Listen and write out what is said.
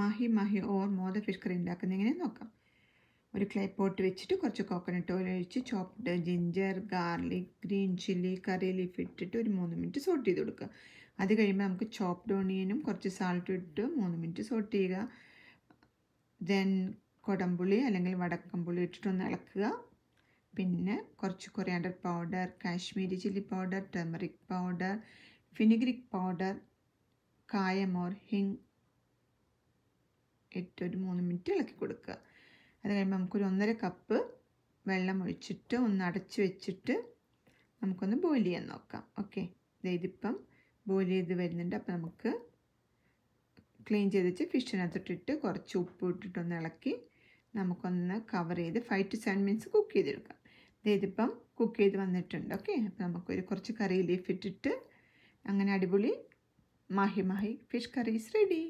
Mahe mahi or മോദ fish curry ഉണ്ടാക്കുന്നത് എങ്ങനെയാണെന്ന് നോക്കാം. ഒരു ക്ലേ പോട്ട് വെച്ചിട്ട് കുറച്ച് കോക്കനട്ട് ഓയിൽ ഒഴിച്ച് chopped ginger garlic green chilli curry leaf ഇട്ടിട്ട് ഒരു മൂന്ന് മിനിറ്റ് സോട്ട് ചെയ്ത് കൊടുക്കുക. അത് കഴിയുമ്പോൾ നമുക്ക് ചോപ്ഡ് ഓണിയനും കുറച്ച് സാൾട്ട് ഇട്ട് മൂന്ന് മിനിറ്റ് സോട്ട് ചെയ്യുക. ദെൻ കൊടമ്പുളി അല്ലെങ്കിൽ വടക്കമ്പുളി ഇട്ടിട്ടൊന്ന് ഇളക്കുക. പിന്നെ കുറച്ച് coriander powder Kashmiri chilli powder turmeric powder fenugreek powder കായമോർ hing ഇട്ടൊരു മൂന്ന് മിനിറ്റ് ഇളക്കി കൊടുക്കുക. അത് കഴിയുമ്പോൾ നമുക്കൊരു ഒന്നര കപ്പ് വെള്ളം ഒഴിച്ചിട്ട് ഒന്ന് അടച്ച് വെച്ചിട്ട് നമുക്കൊന്ന് ബോയിൽ ചെയ്യാൻ നോക്കാം. ഓക്കെ ഇതിപ്പം ബോയിൽ ചെയ്ത് വരുന്നുണ്ട്. അപ്പോൾ നമുക്ക് ക്ലീൻ ചെയ്ത് വെച്ച് ഫിഷിനകത്തോട്ടിട്ട് കുറച്ച് ഉപ്പ് ഇട്ടിട്ടൊന്ന് ഇളക്കി നമുക്കൊന്ന് കവർ ചെയ്ത് five to seven minutes cook ചെയ്തെടുക്കാം. ഇതിപ്പം കുക്ക് ചെയ്ത് വന്നിട്ടുണ്ട്. ഓക്കെ അപ്പോൾ നമുക്കൊരു കുറച്ച് കറി ലീഫ് ഇട്ടിട്ട് അങ്ങനെ അടിപൊളി mahi mahi fish curry is ready